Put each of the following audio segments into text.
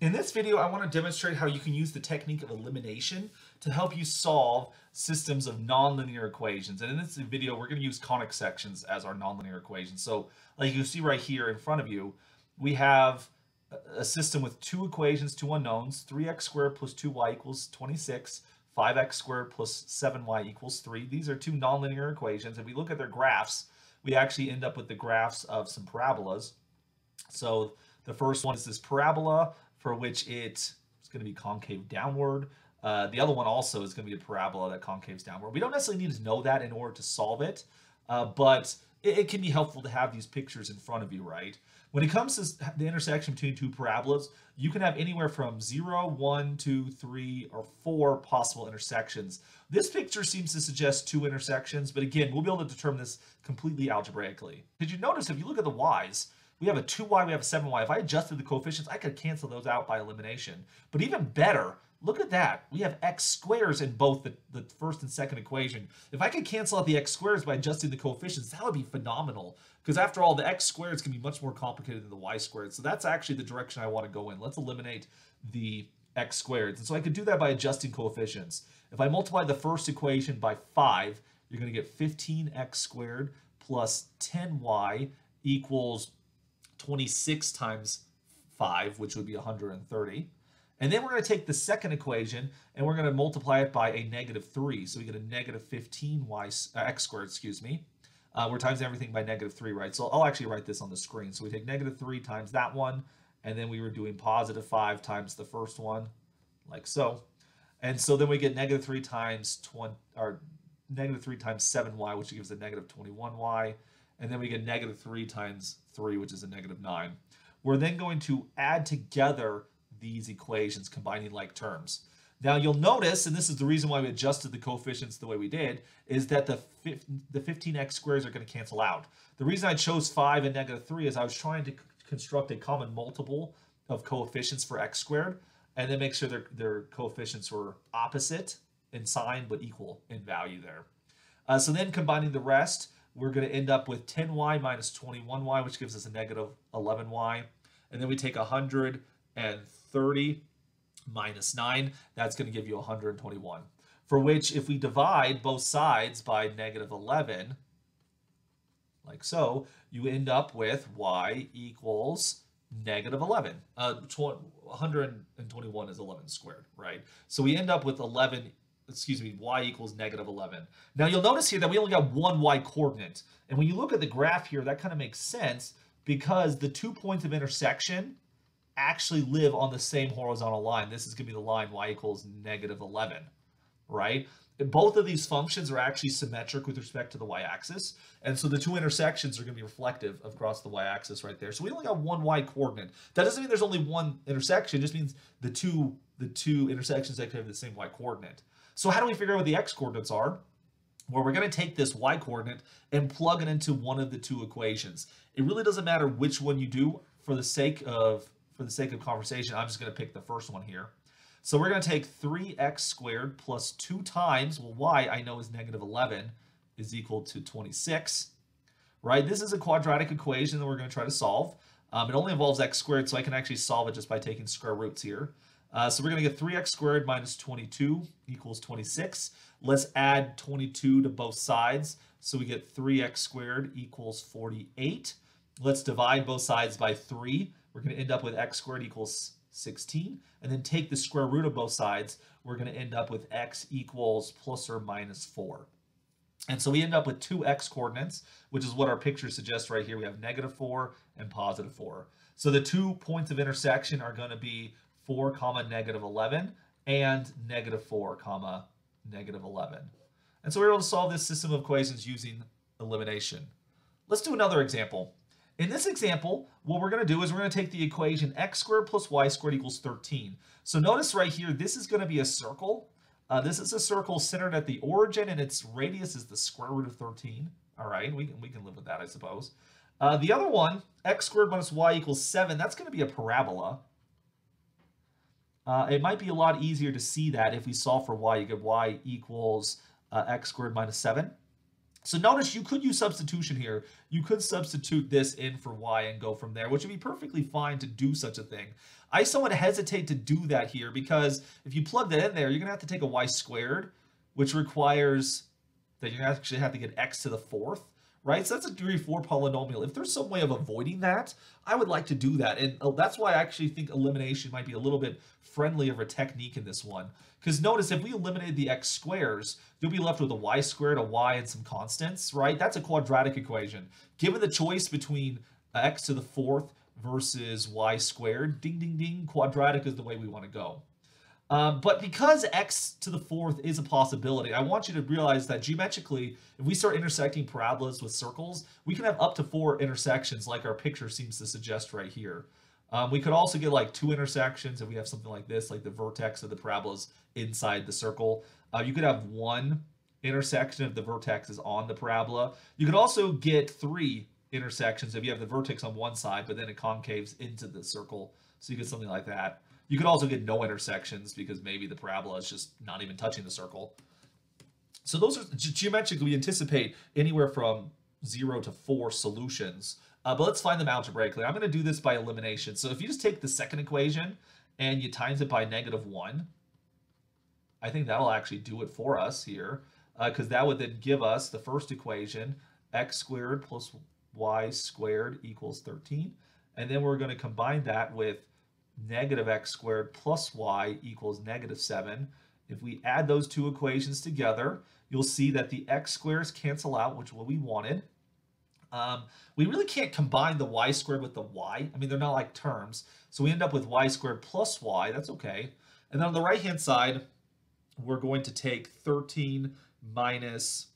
In this video, I want to demonstrate how you can use the technique of elimination to help you solve systems of nonlinear equations. And in this video, we're going to use conic sections as our nonlinear equations. So like you see right here in front of you, we have a system with two equations, two unknowns, 3x squared plus 2y equals 26, 5x squared plus 7y equals 3. These are two nonlinear equations. If we look at their graphs, we actually end up with the graphs of some parabolas. So the first one is this parabola for which it's going to be concave downward. Uh, the other one also is going to be a parabola that concaves downward. We don't necessarily need to know that in order to solve it, uh, but it, it, can be helpful to have these pictures in front of you, right? When it comes to the intersection between two parabolas, you can have anywhere from 0, 1, 2, 3, or 4 possible intersections. This picture seems to suggest two intersections, but again, we'll be able to determine this completely algebraically. Did you notice if you look at the y's, we have a 2y, we have a 7y. If I adjusted the coefficients, I could cancel those out by elimination. But even better, look at that. We have x squares in both the, the first and second equation. If I could cancel out the x squares by adjusting the coefficients, that would be phenomenal. Because after all, the x squared can be much more complicated than the y squared. So that's actually the direction I want to go in. Let's eliminate the x squared. And so I could do that by adjusting coefficients. If I multiply the first equation by 5, you're going to get 15x squared plus 10y equals 26 times 5, which would be 130. And then we're going to take the second equation and we're going to multiply it by a negative 3. So we get a negative 15y, uh, x squared, excuse me. Uh, we're times everything by negative 3, right? So I'll actually write this on the screen. So we take negative 3 times that one, and then we were doing positive 5 times the first one, like so. And so then we get negative 3 times 20, or negative 3 times 7y, which gives a negative 21y and then we get negative 3 times 3, which is a negative 9. We're then going to add together these equations, combining like terms. Now you'll notice, and this is the reason why we adjusted the coefficients the way we did, is that the, the 15x squares are going to cancel out. The reason I chose 5 and negative 3 is I was trying to construct a common multiple of coefficients for x squared, and then make sure their, their coefficients were opposite in sign, but equal in value there. Uh, so then combining the rest, we're going to end up with 10y minus 21y, which gives us a negative 11y. And then we take 130 minus 9, that's going to give you 121. For which, if we divide both sides by negative 11, like so, you end up with y equals negative 11. Uh, 121 is 11 squared, right? So we end up with 11 excuse me, y equals negative 11. Now you'll notice here that we only got one y coordinate. And when you look at the graph here, that kind of makes sense because the two points of intersection actually live on the same horizontal line. This is going to be the line y equals negative 11, right? both of these functions are actually symmetric with respect to the y-axis. And so the two intersections are going to be reflective across the y-axis right there. So we only got one y coordinate. That doesn't mean there's only one intersection. It just means the two, the two intersections actually have the same y coordinate. So how do we figure out what the x coordinates are? Well, we're going to take this y coordinate and plug it into one of the two equations. It really doesn't matter which one you do for the sake of for the sake of conversation. I'm just going to pick the first one here. So we're going to take 3x squared plus 2 times, well, y I know is negative 11 is equal to 26, right? This is a quadratic equation that we're going to try to solve. Um, it only involves x squared, so I can actually solve it just by taking square roots here. Uh, so we're going to get 3x squared minus 22 equals 26. Let's add 22 to both sides. So we get 3x squared equals 48. Let's divide both sides by 3. We're going to end up with x squared equals 16. And then take the square root of both sides. We're going to end up with x equals plus or minus 4. And so we end up with two x coordinates, which is what our picture suggests right here. We have negative 4 and positive 4. So the two points of intersection are going to be 4 comma negative 11 and negative 4 comma negative 11. And so we're able to solve this system of equations using elimination. Let's do another example. In this example, what we're going to do is we're going to take the equation x squared plus y squared equals 13. So notice right here, this is going to be a circle. Uh, this is a circle centered at the origin and its radius is the square root of 13. All right, we can, we can live with that, I suppose. Uh, the other one, x squared minus y equals 7, that's going to be a parabola. Uh, it might be a lot easier to see that if we solve for y. You get y equals uh, x squared minus 7. So notice you could use substitution here. You could substitute this in for y and go from there, which would be perfectly fine to do such a thing. I somewhat hesitate to do that here because if you plug that in there, you're going to have to take a y squared, which requires that you actually have to get x to the fourth, right? So that's a degree four polynomial. If there's some way of avoiding that, I would like to do that. And uh, that's why I actually think elimination might be a little bit friendlier of a technique in this one. Because notice if we eliminated the x squares, you'll be left with a y squared, a y, and some constants, right? That's a quadratic equation. Given the choice between x to the fourth versus y squared, ding, ding, ding, quadratic is the way we want to go. Um, but because x to the fourth is a possibility, I want you to realize that geometrically, if we start intersecting parabolas with circles, we can have up to four intersections like our picture seems to suggest right here. Um, we could also get like two intersections if we have something like this, like the vertex of the parabolas inside the circle. Uh, you could have one intersection if the vertex is on the parabola. You could also get three intersections if you have the vertex on one side, but then it concaves into the circle. So you get something like that. You could also get no intersections because maybe the parabola is just not even touching the circle. So those are geometrically we anticipate anywhere from zero to four solutions uh, but let's find them algebraically. I'm going to do this by elimination. So if you just take the second equation and you times it by negative 1, I think that'll actually do it for us here because uh, that would then give us the first equation, x squared plus y squared equals 13. And then we're going to combine that with negative x squared plus y equals negative 7. If we add those two equations together, you'll see that the x squares cancel out, which is what we wanted. Um, we really can't combine the y squared with the y. I mean, they're not like terms. So we end up with y squared plus y. That's okay. And then on the right-hand side, we're going to take 13 minus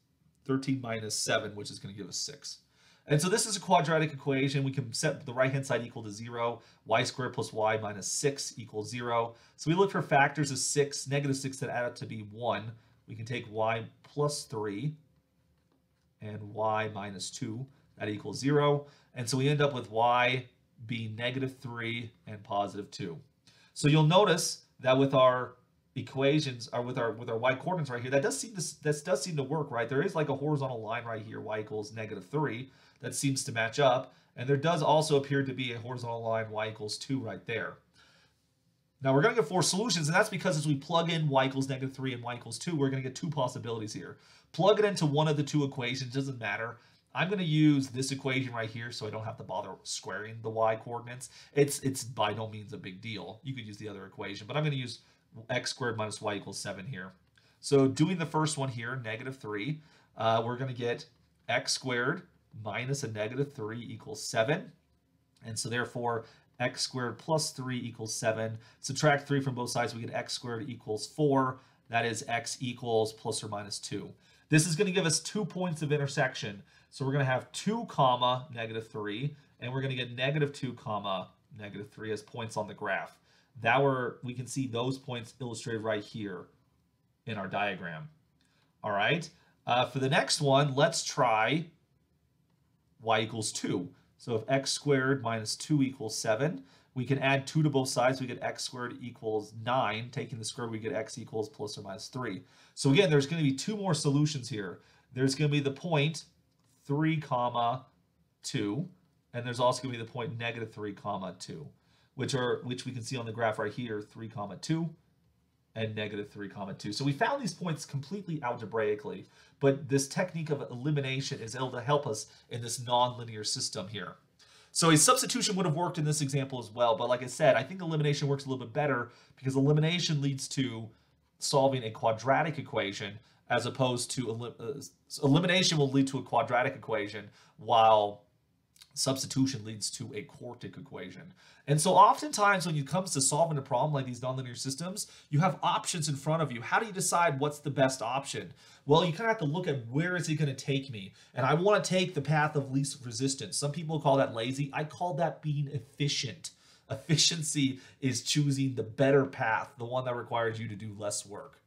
13 minus 7, which is going to give us 6. And so this is a quadratic equation. We can set the right-hand side equal to 0. y squared plus y minus 6 equals 0. So we look for factors of 6, negative 6 that add up to be 1. We can take y plus 3 and y minus 2 that equals 0. And so we end up with y being negative 3 and positive 2. So you'll notice that with our equations or with our with our y coordinates right here. That does seem to that does seem to work right? There is like a horizontal line right here y equals negative 3 that seems to match up. And there does also appear to be a horizontal line y equals 2 right there. Now we're going to get four solutions and that's because as we plug in y equals negative 3 and y equals 2 we're going to get two possibilities here. Plug it into one of the two equations doesn't matter. I'm going to use this equation right here so I don't have to bother squaring the y coordinates. It's it's by no means a big deal. You could use the other equation, but I'm going to use x squared minus y equals 7 here. So doing the first one here, negative 3, uh, we're going to get x squared minus a negative 3 equals 7. And so therefore, x squared plus 3 equals 7. Subtract 3 from both sides, we get x squared equals 4. That is x equals plus or minus 2. This is going to give us two points of intersection. So we're going to have 2 comma negative 3, and we're going to get negative 2 comma negative 3 as points on the graph. That were, we can see those points illustrated right here in our diagram. All right, uh, for the next one, let's try y equals 2. So if x squared minus 2 equals 7, we can add 2 to both sides. We get x squared equals 9. Taking the square, we get x equals plus or minus 3. So again, there's going to be two more solutions here. There's going to be the point 3 comma 2 and there's also going to be the point negative 3 comma 2 which are which we can see on the graph right here 3 comma 2 and negative 3 comma 2 so we found these points completely algebraically but this technique of elimination is able to help us in this nonlinear system here. So a substitution would have worked in this example as well but like I said I think elimination works a little bit better because elimination leads to solving a quadratic equation as opposed to elim uh, elimination will lead to a quadratic equation while substitution leads to a quartic equation. And so oftentimes when it comes to solving a problem like these nonlinear systems, you have options in front of you. How do you decide what's the best option? Well, you kind of have to look at where is it going to take me? And I want to take the path of least resistance. Some people call that lazy. I call that being efficient. Efficiency is choosing the better path, the one that requires you to do less work.